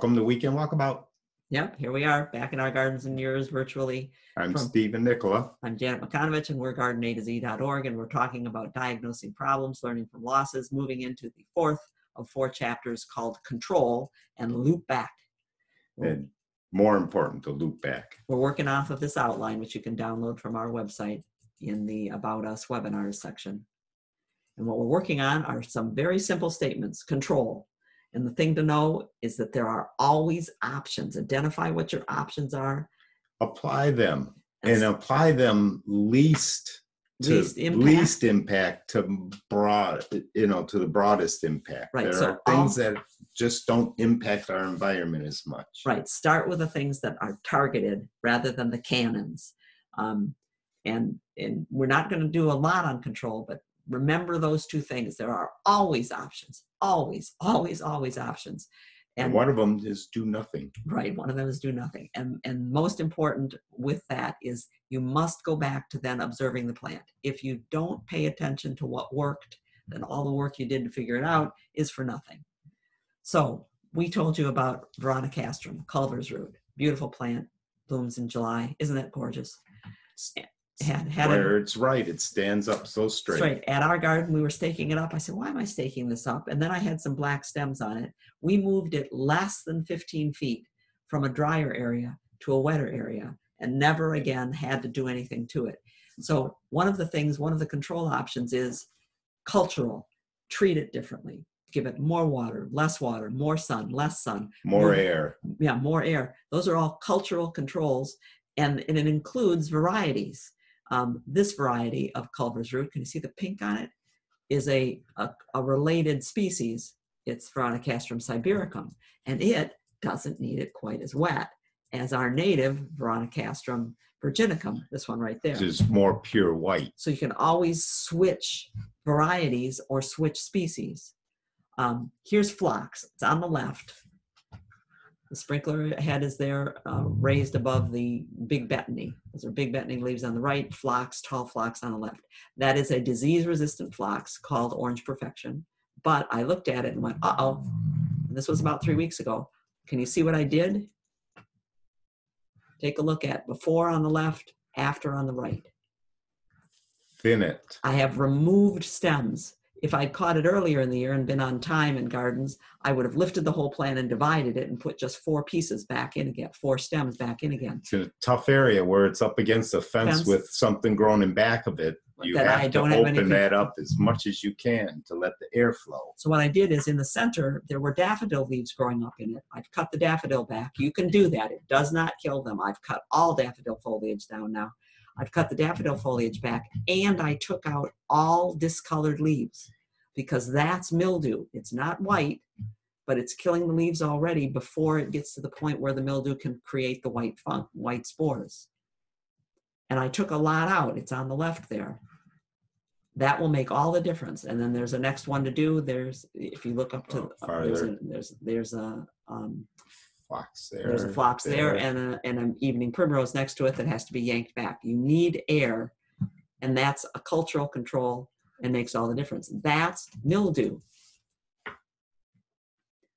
Welcome to Weekend Walkabout. Yep, here we are, back in our gardens and yours virtually. I'm From- Steven Nikkila. I'm Janet Macunovich, and we're garden A to Z.org, and we're talking about diagnosing problems, learning from losses, moving into the fourth of four chapters called Control and Loop Back. And more important, to loop back. We're working off of this outline, which you can download from our website in the About Us webinars section. And what we're working on are some very simple statements control. And the thing to know is that there are always options. Identify what your options are. Apply them and and apply them least to Least impact. least impact to broad, you know, to the broadest impact. Right, There so are things that just don't impact our environment as much. Right. Start with the things that are targeted rather than the cannons. Um, and and we're not going to do a lot on control, but remember those two things. There are always options. Always, always, always options. And And one of them is do nothing. right, one of them is do nothing. And and most important with that is you must go back to then observing the plant. If you don't pay attention to what worked, then all the work you did to figure it out is for nothing. So we told you about Veronicastrum, Culver's root, beautiful plant, blooms in July. Isn't that gorgeous? Had had it Where it's right, it stands up so straight. straight at our garden. We were staking it up. I said, "Why am I staking this up?" And then I had some black stems on it. We moved it less than 15 feet from a drier area to a wetter area, and never again had to do anything to it. So one of the things, one of the control options is cultural. Treat it differently. Give it more water, less water, more sun, less sun More Move- air. yeah, more air. Those are all cultural controls, and, and it includes varieties. Um, this variety of Culver's root, can you see the pink on it? Is a, a, a related species. It's Veronicastrum sibiricum, and it doesn't need it quite as wet as our native Veronicastrum virginicum, this one right there. Is more pure white. So you can always switch varieties or switch species. Um, here's phlox. It's on the left. The sprinkler head is there, uh, raised above the big betony. Those are big betony leaves on the right, phlox, tall phlox on the left. That is a disease-resistant phlox called Orange Perfection. But I looked at it and went, uh-oh. And this was about three weeks ago. Can you see what I did? Take a look at before on the left, after on the right. Thin it. I have removed stems. If I'd caught it earlier in the year and been on time in gardens, I would have lifted the whole plant and divided it and put just four pieces back in again, four stems back in again. It's a tough area where it's up against a fence, Fence. with something growing in back of it. You That I have to don't have open that up as much as you can to let the air flow. So what I did is in the center, there were daffodil leaves growing up in it. I've cut the daffodil back. You can do that. It does not kill them. I've cut all daffodil foliage down now. I've cut the daffodil foliage back and I took out all discolored leaves because that's mildew. It's not white, but it's killing the leaves already before it gets to the point where the mildew can create the white fun, white spores. And I took a lot out. It's on the left there that will make all the difference. And then there's a next one to do. There's if you look up to Oh, uh, there's a, there's there's a um, Phlox there. there's a phlox there, and a, and an evening primrose next to it that has to be yanked back. You need air, and that's a cultural control and makes all the difference. That's mildew.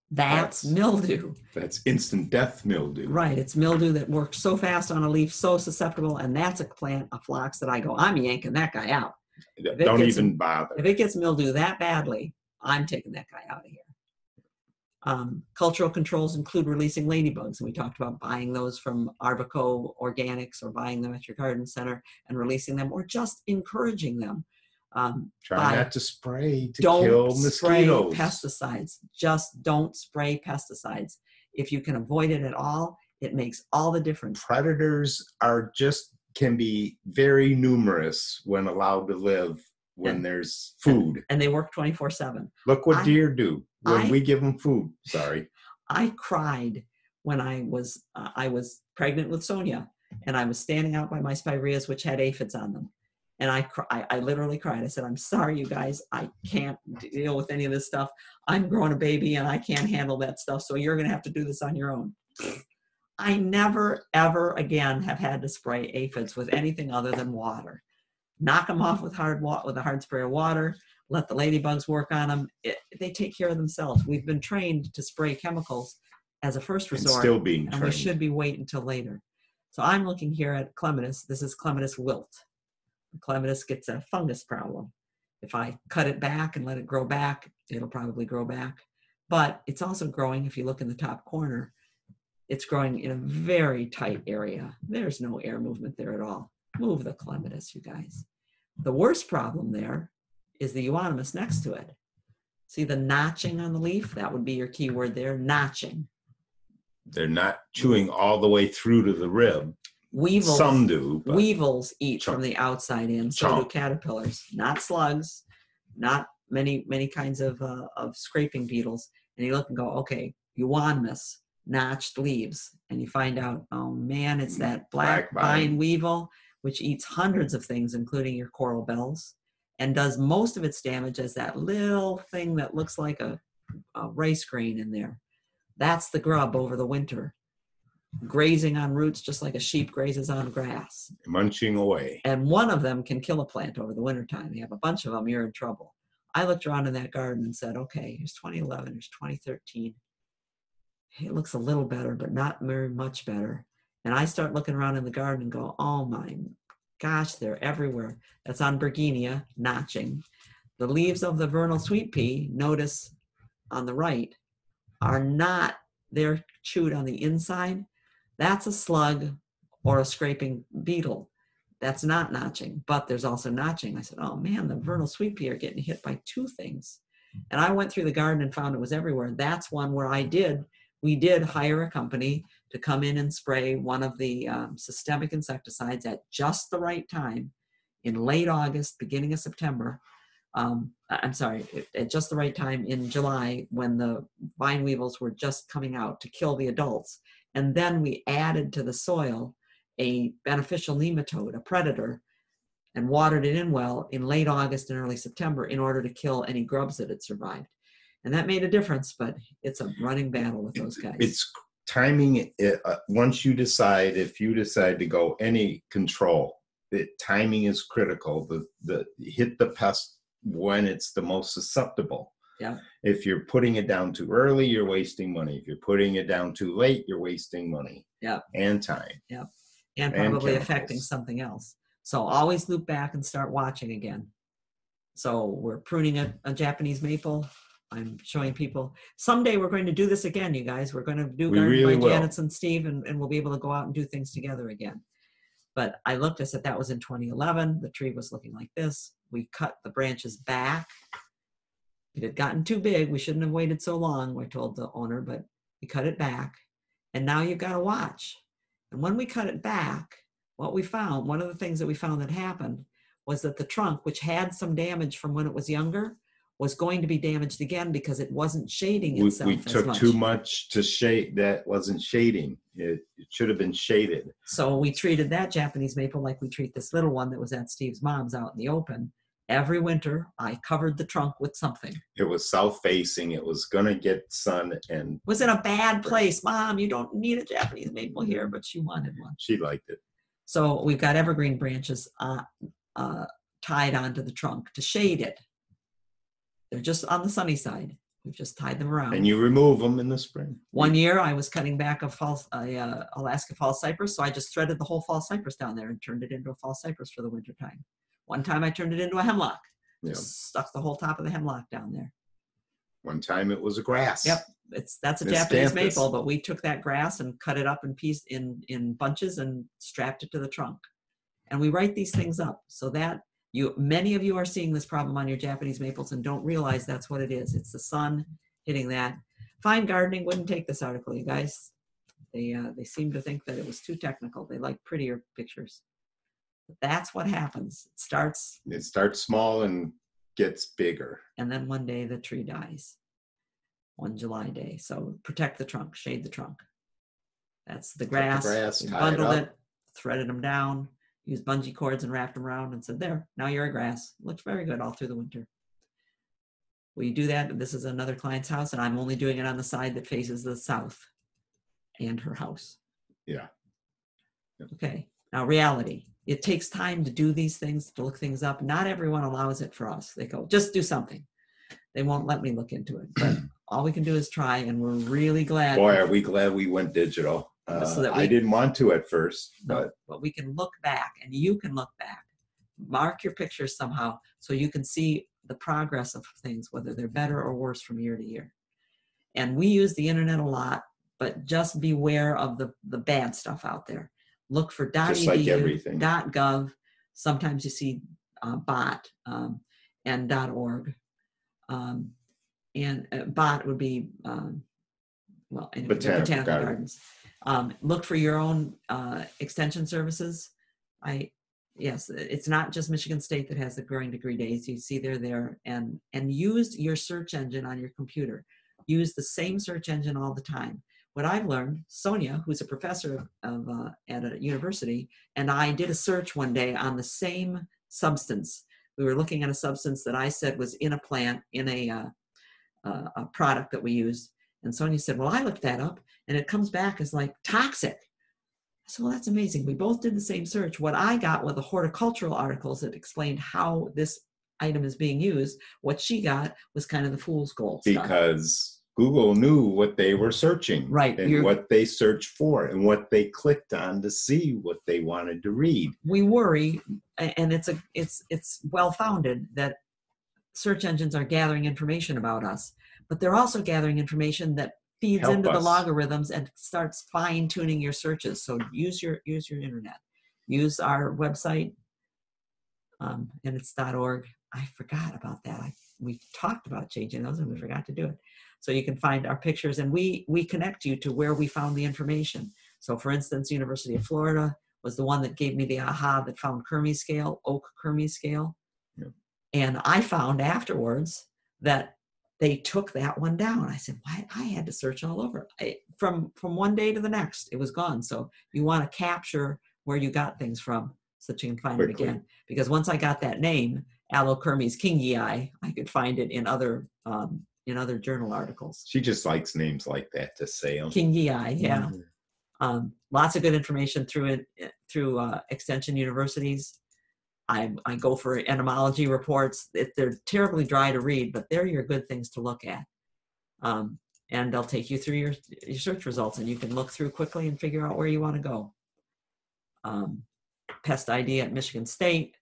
That's That's- mildew. That's instant death mildew. Right. It's mildew that works so fast on a leaf, so susceptible, and that's a plant, a phlox that I go, I'm yanking that guy out. Don't gets- even bother. If it gets mildew that badly, I'm taking that guy out of here. Um, cultural controls include releasing ladybugs, and we talked about buying those from Arbico Organics or buying them at your garden center and releasing them, or just encouraging them. Um, Try not to spray to don't kill spray pesticides. Just don't spray pesticides. If you can avoid it at all, it makes all the difference. Predators are just can be very numerous when allowed to live when And- there's food. And they work 24 7. Look what I- deer do when I- we give them food. Sorry. I cried when I was uh, I was pregnant with Sonia, and I was standing out by my spireas, which had aphids on them, and I cr- I, I literally cried. I said, "I'm sorry, you guys. I can't deal with any of this stuff. I'm growing a baby, and I can't handle that stuff. So you're going to have to do this on your own." I never ever again have had to spray aphids with anything other than water. Knock them off with hard wa- with a hard spray of water. Let the ladybugs work on them. It, they take care of themselves. We've been trained to spray chemicals as a first And resort, still being and we should be waiting until later. So I'm looking here at clematis. This is clematis wilt. Clematis gets a fungus problem. If I cut it back and let it grow back, it'll probably grow back. But it's also growing, if you look in the top corner, it's growing in a very tight area. There's no air movement there at all. Move the clematis, you guys. The worst problem there is the euonymus next to it. See the notching on the leaf? That would be your key word there, notching. They're not chewing all the way through to the rib. Weevils. Some do, Weevils eat from the outside in, so do caterpillars, not slugs, not many many kinds of uh, of scraping beetles. And you look and go, okay, euonymus, notched leaves, and you find out, oh man, it's that black, Black vine weevil, which eats hundreds of things, including your coral bells, and does most of its damage as that little thing that looks like a, a rice grain in there. That's the grub over the winter, grazing on roots just like a sheep grazes on grass munching away. and one of them can kill a plant over the wintertime. You have a bunch of them, you're in trouble. I looked around in that garden and said, okay, here's 2011, here's 2013. It looks a little better, but not very much better. And I start looking around in the garden and go, oh my gosh, they're everywhere. That's on Bergenia, notching. The leaves of the vernal sweet pea, notice on the right, are not, they're chewed on the inside. That's a slug or a scraping beetle that's not notching, but there's also notching. I said, oh man, the vernal sweet pea are getting hit by two things. And I went through the garden and found it was everywhere. That's one where I did, we did hire a company to come in and spray one of the um, systemic insecticides at just the right time in late August, beginning of September. Um, I'm sorry, at just the right time in July when the vine weevils were just coming out to kill the adults. And then we added to the soil a beneficial nematode, a predator, and watered it in well in late August and early September in order to kill any grubs that had survived. And that made a difference, but it's a running battle with those guys. It's timing. It, uh, once you decide, if you decide to go any control, it, timing is critical. The the hit the pest when it's the most susceptible. Yeah. If you're putting it down too early, you're wasting money. If you're putting it down too late, you're wasting money. Yeah. And time. and and probably affecting chemicals. something else. So always loop back and start watching again. So we're pruning a, a Japanese maple. I'm showing people someday we're going to do this again, you guys. We're going to do We Garden really by will. Janet's and Steve, and, and we'll be able to go out and do things together again. But I looked, I said that was in 2011. The tree was looking like this. We cut the branches back. It had gotten too big. We shouldn't have waited so long, I told the owner, but we cut it back. And now you've got to watch. And when we cut it back, what we found, one of the things that we found that happened was that the trunk, which had some damage from when it was younger, was going to be damaged again because it wasn't shading We, itself we as took much. too much to shade. That wasn't shading. It, it should have been shaded. So we treated that Japanese maple like we treat this little one that was at Steve's mom's out in the open. Every winter, I covered the trunk with something. It was south facing. It was gonna get sun, and Was in a bad place. Mom, you don't need a Japanese maple here, but she wanted one. she liked it. So we've got evergreen branches uh, uh, tied onto the trunk to shade it. They're just on the sunny side. We've just tied them around. And you remove them in the spring. One year, I was cutting back a false, a, uh, Alaska false cypress, so I just threaded the whole false cypress down there and turned it into a false cypress for the winter time. One time, I turned it into a hemlock. Yeah. Just stuck the whole top of the hemlock down there. One time it was a grass. Yep. It's that's a It's Japanese maple, but we took that grass and cut it up in piece in in bunches and strapped it to the trunk. And we write these things up so that you many of you are seeing this problem on your Japanese maples and don't realize that's what it is. It's the sun hitting that. Fine gardening wouldn't take this article, you guys. They uh, they seem to think that it was too technical. They like prettier pictures. But that's what happens. It starts It starts small and gets bigger. and then one day the tree dies one july day so protect the trunk shade the trunk that's the the grass, grass, we it up. it threaded them down used bungee cords and wrapped them around and said there now you're a grass. Looks very good all through the winter. We do that this is another client's house and i'm only doing it on the side that faces the south and her house. Yeah. okay now reality. It takes time to do these things to look things up. Not everyone allows it for us. They go just do something. They won't let me look into it but all we can do is try, and we're really glad. Boy, are we glad we went digital. Uh, So that I we- didn't want to at first, but but we can look back and you can look back mark your pictures somehow so you can see the progress of things whether they're better or worse from year to year. And we use the internet a lot but just beware of the the bad stuff out there. Look for Just like .edu, everything. .gov. Sometimes you see uh, bot um, and .org. Um, and uh, bot would be um, well anyway, Botanical botanical garden. gardens um, look for your own uh, extension services. I yes it's not just michigan state that has the growing degree days. You see they're there and and use your search engine on your computer. Use the same search engine all the time. What i've learned sonia who's a professor of uh, at a university and i did a search one day on the same substance. We were looking at a substance that i said was in a plant in a uh, uh, a product that we used and sonia said well i looked that up and it comes back as like toxic I said, well, that's amazing. We both did the same search. What I got were the horticultural articles that explained how this item is being used. What she got was kind of the fool's gold stuff. because Google knew what they were searching, Right, and you're- what they searched for, and what they clicked on to see what they wanted to read. we worry, and it's a it's it's well founded that search engines are gathering information about us, but they're also gathering information that feeds Help into the logarithms and starts fine tuning your searches. So use your use your internet, use our website, um, and it's .org. I forgot about that. I, we talked about changing those and we forgot to do it. So you can find our pictures and we we connect you to where we found the information. So for instance, University of Florida was the one that gave me the aha that found Kermes scale, oak Kermes scale. And I found afterwards that they took that one down. I said, "Why?" I had to search all over. I, from from one day to the next, it was gone. So you want to capture where you got things from, so that you can find it again. Because once I got that name, Allokermes kingii, I could find it in other um, in other journal articles. She just likes names like that to say them. Kingii, yeah. Mm-hmm. Um, lots of good information through it through uh, extension universities. I, I go for entomology reports. It, they're terribly dry to read, but they're your good things to look at. Um, and they'll take you through your, your search results, and you can look through quickly and figure out where you want to go. Um, Pest ID at Michigan State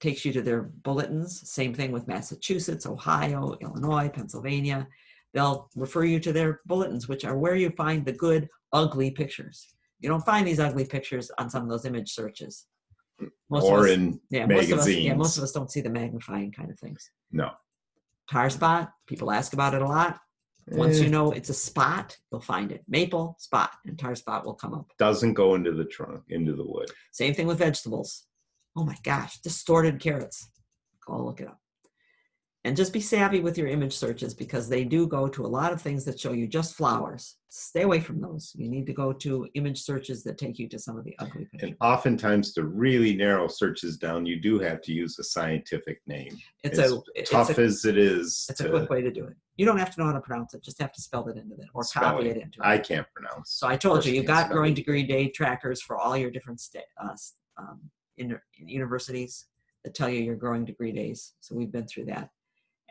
takes you to their bulletins. Same thing with Massachusetts, Ohio, Illinois, Pennsylvania. They'll refer you to their bulletins, which are where you find the good, ugly pictures. You don't find these ugly pictures on some of those image searches. Most of or us- in yeah, most of us, yeah, most of us don't see the magnifying kind of things. no. Tar spot, people ask about it a lot. Once Eh, you know it's a spot, you'll find it. Maple spot and tar spot will come up. doesn't go into the trunk, into the wood. Same thing with vegetables. Oh my gosh, distorted carrots. Go look it up. And just be savvy with your image searches because they do go to a lot of things that show you just flowers. Stay away from those. You need to go to image searches that take you to some of the ugly pictures. And oftentimes, to really narrow searches down, you do have to use a scientific name. It's, as a it's Tough a, as it is, it's a to quick way to do it. You don't have to know how to pronounce it. Just have to spell it into it or copy it. it into it. I can't pronounce. So I told you, you you've got growing it. degree day trackers for all your different sta- uh, um, in, universities that tell you your growing degree days. So we've been through that.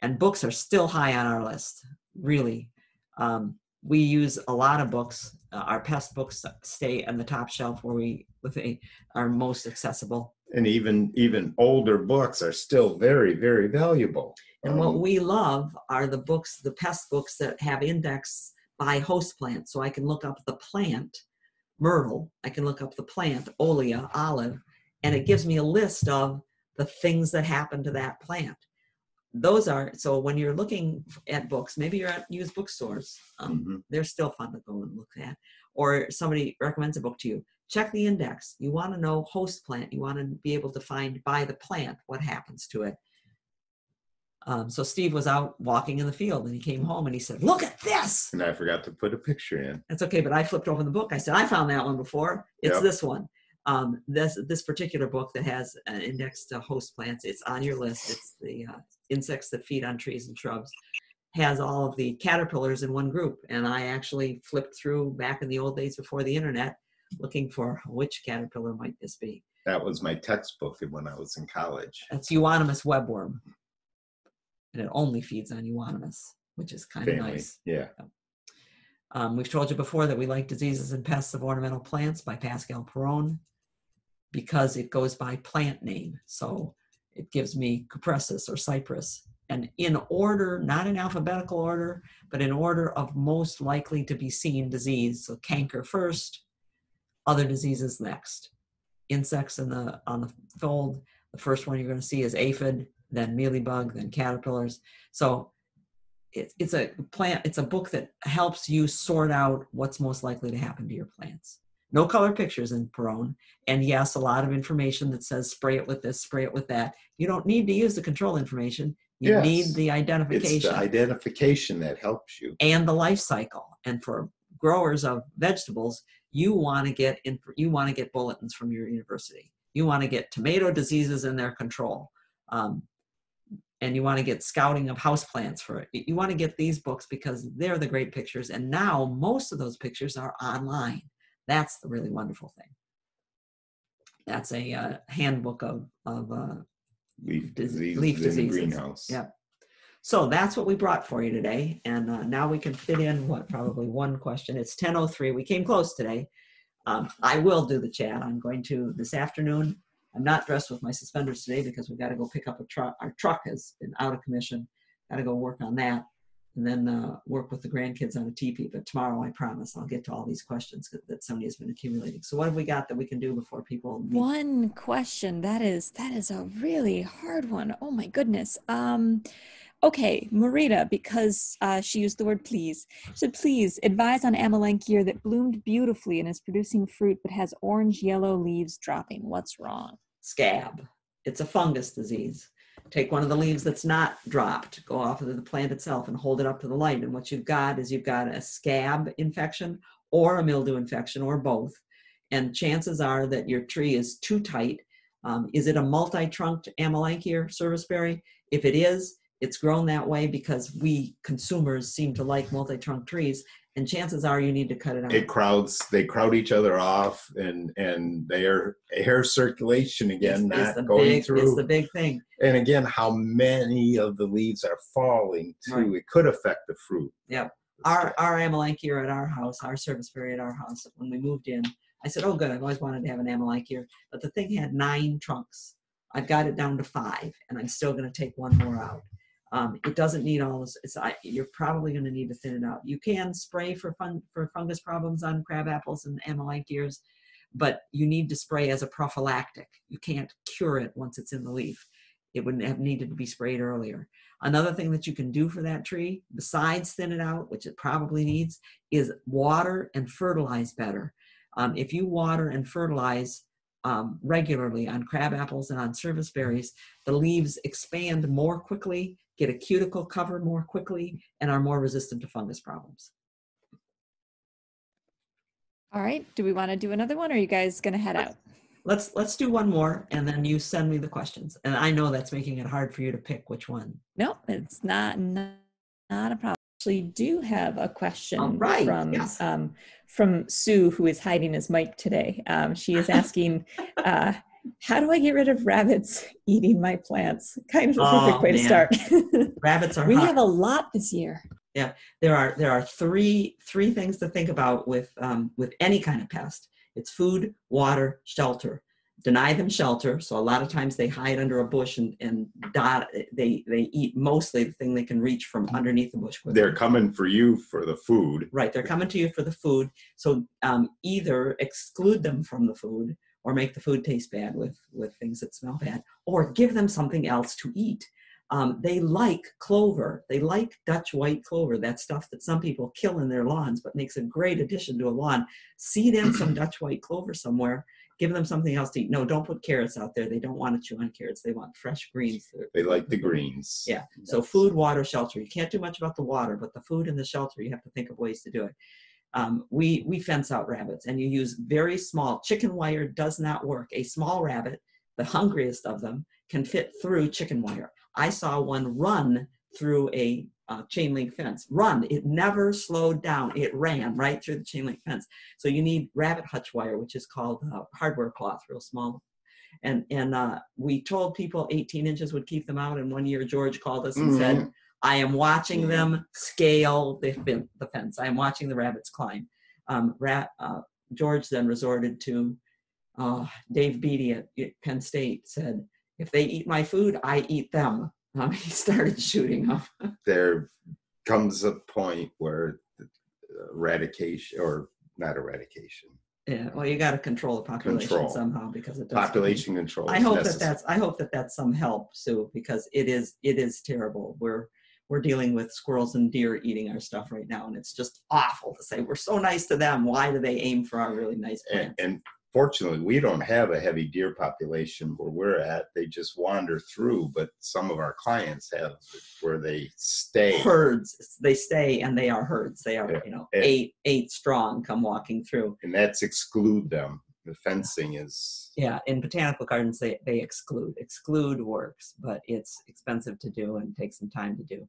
And books are still high on our list, really. Um, we use a lot of books. Uh, our pest books stay on the top shelf where we with a, are most accessible. and even even older books are still very very valuable. And what Um, we love are the books, the pest books that have index by host plant. So I can look up the plant, myrtle, I can look up the plant, olea, olive, and it gives me a list of the things that happen to that plant. Those are, so when you're looking at books, maybe you're at used bookstores, um, mhm. they're still fun to go and look at. Or somebody recommends a book to you. Check the index. You want to know host plant. You want to be able to find by the plant what happens to it. Um, so Steve was out walking in the field and he came home and he said, Look at this. And I forgot to put a picture in. That's okay, but I flipped open the book. I said, I found that one before. It's Yep. this one. Um, this this particular book that has an index to host plants. It's on your list. It's the uh, insects that feed on trees and shrubs. Has all of the caterpillars in one group, and I actually flipped through back in the old days before the internet, looking for which caterpillar might this be. That was my textbook when I was in college. That's Euonymus webworm, and it only feeds on Euonymus which is kind of nice. Yeah. Um, we've told you before that we like Diseases and Pests of Ornamental Plants by Pascal Pirone because it goes by plant name. So it gives me cupressus or cypress. And in order, not in alphabetical order, but in order of most likely to be seen disease. So canker first, other diseases next. Insects in the on the fold, the first one you're going to see is aphid, then mealybug, then caterpillars. So it, it's a plant it's a book that helps you sort out what's most likely to happen to your plants no color pictures in Pirone, and yes a lot of information that says spray it with this spray it with that. You don't need to use the control information. You Yes. need the identification. It's identification the identification. that helps you. and the life cycle. And for growers of vegetables you want to get in you want to get bulletins from your university. You want to get tomato diseases in their control. Um, and you want to get scouting of houseplants for it. You want to get these books because they're the great pictures. And now most of those pictures are online that's the really wonderful thing that's a uh, handbook of, of uh, Leaf Dis- diseases leaf diseases. greenhouse. Yep. So that's what we brought for you today. And uh, now we can fit in what probably one question. It's 10:03. We came close today. Um, I will do the chat. I'm going to this afternoon. I'm not dressed with my suspenders today because we've got to go pick up a truck. Our truck has been out of commission. Got to go work on that, and then uh, work with the grandkids on a teepee. But tomorrow, I promise, I'll get to all these questions that- somebody has been accumulating. So what have we got that we can do before people? meet? One question that is that is a really hard one. Oh my goodness. Um, okay, Marita, because uh, she used the word please. She said, please advise on Amelanchier that bloomed beautifully and is producing fruit but has orange yellow leaves dropping. What's wrong? scab. It's a fungus disease. Take one of the leaves that's not dropped, go off of the plant itself and hold it up to the light. And what you've got is you've got a scab infection or a mildew infection or both. And chances are that your tree is too tight. Um, is it a multi-trunked Amelanchier serviceberry? If it is, it's grown that way because we consumers seem to like multi-trunk trees. And chances are you need to cut it out. It crowds. They crowd each other off, and and their air circulation again is not the going big, It's the big thing. and again, how many of the leaves are falling too? Right. It could affect the fruit. Yep. our our Amelanchier at our house, our serviceberry at our house, when we moved in, I said, "Oh, good. I've always wanted to have an Amelanchier, but the thing had nine trunks. I've got it down to five, and I'm still going to take one more out. Um, it doesn't need all this. It's I, you're probably going to need to thin it out. You can spray for fun for fungus problems on crab apples and Amelanchiers, but you need to spray as a prophylactic. You can't cure it once it's in the leaf. It wouldn't have needed to be sprayed earlier. Another thing that you can do for that tree, besides thin it out, which it probably needs, is water and fertilize better. Um, if you water and fertilize um, regularly on crab apples and on service berries, the leaves expand more quickly, get a cuticle cover more quickly, and are more resistant to fungus problems. All right. Do we want to do another one or are you guys going to head out? Let's let's do one more, and then you send me the questions. And I know that's making it hard for you to pick which one. No, it's not, not, not a problem. Actually, do have a question right, from yes. um, from Sue, who is hiding as Mike today. Um, she is asking, uh, "How do I get rid of rabbits eating my plants?" Kind of the perfect Oh, way to start. Rabbits are we hot. have a lot this year. Yeah, there are there are three three things to think about with um, with any kind of pest. It's food, water, shelter. Deny them shelter. So a lot of times they hide under a bush and and dot, they they eat mostly the thing they can reach from underneath the bush. quickly. They're coming for you for the food. Right, they're coming to you for the food. So um, either exclude them from the food or make the food taste bad with with things that smell bad, or give them something else to eat. Um, they like clover. They like Dutch white clover, that stuff that some people kill in their lawns, but makes a great addition to a lawn. Seed in some Dutch white clover somewhere. Give them something else to eat. No, don't put carrots out there. They don't want to chew on carrots. They want fresh greens. They like the greens. Yeah. So food, water, shelter. You can't do much about the water, but the food and the shelter, you have to think of ways to do it. Um, we we fence out rabbits, and you use very small chicken wire. Does not work. A small rabbit, the hungriest of them, can fit through chicken wire. I saw one run through a uh, chain link fence. Run. It never slowed down. It ran right through the chain link fence. So you need rabbit hutch wire, which is called uh, hardware cloth, real small. And and uh, we told people 18 inches would keep them out. And one year George called us and said, Mhm. I am watching them scale the, the fence. I am watching the rabbits climb. Um, rat, uh, George then resorted to uh, Dave Beatty at, at Penn State said, "If they eat my food, I eat them." Um, he started shooting them. There comes a point where eradication, or not eradication, Yeah, well, you got to control the population Control. somehow because it does. population control. I hope that that's I hope that that's some help, Sue, because it is it is terrible. We're we're dealing with squirrels and deer eating our stuff right now, and it's just awful to say we're so nice to them. Why do they aim for our really nice and, plants? and fortunately we don't have a heavy deer population where we're at they just wander through but some of our clients have where they stay herds, they stay and they are herds. They are you know Yeah. eight eight strong come walking through. and that's exclude them the fencing is Yeah, in botanical gardens they they exclude. Exclude works, but it's expensive to do and takes some time to do.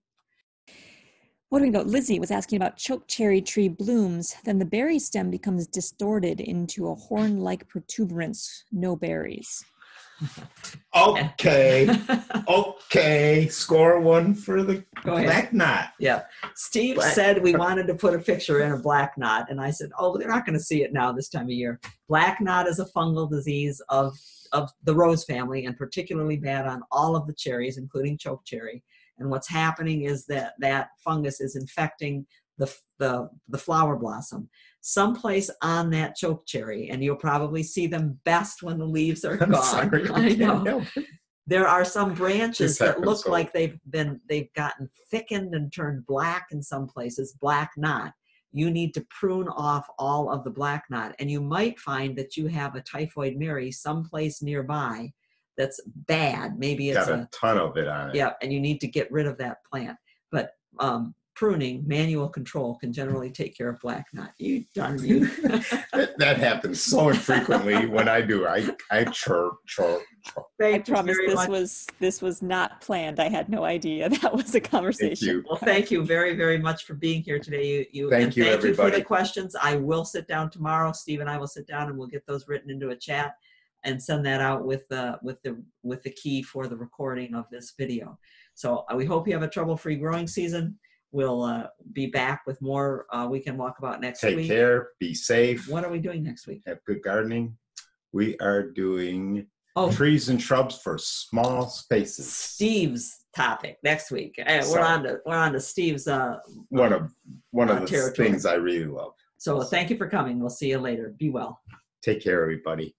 What do we go? Lizzie was asking about choke cherry tree blooms. Then the berry stem becomes distorted into a horn like protuberance, no berries. okay okay score one for the Go ahead. black knot Yeah. Steve Black- said we wanted to put a picture in a black knot. And I said, oh, they're not going to see it now this time of year. Black knot is a fungal disease of, of the rose family and particularly bad on all of the cherries, including choke cherry. And what's happening is that that fungus is infecting the, the, the flower blossom someplace on that choke cherry. And you'll probably see them best when the leaves are I'm gone. sorry I know help there are some branches that look so- like they've been they've gotten thickened and turned black in some places black knot you need to prune off all of the black knot and you might find that you have a typhoid mary someplace nearby that's bad maybe it's got a a ton of it on it yeah and you need to get rid of that plant but um, pruning manual control can generally take care of black knot you darn you that, that happens so infrequently when i do i i chirp chirp chirp Thank I you promise this much. was this was not planned. I had no idea that was a conversation. you. Well, thank you very, very much for being here today. You, you Thank and you, thank you for the questions. I will sit down tomorrow. Steve and I will sit down and we'll get those written into a chat and send that out with the with the with the key for the recording of this video. So uh, we hope you have a trouble-free growing season. We'll uh, be back with more uh, weekend walkabout next take week. Take care be safe What are we doing next week? have good gardening we are doing Oh, trees and shrubs for small spaces Steve's topic next week. Uh, we're on to we're on to Steve's. Uh, one of one Uh, of the territory. things i really love so thank you for coming. We'll see you later. Be well. take care everybody